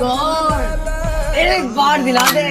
God एक बार दिला दे।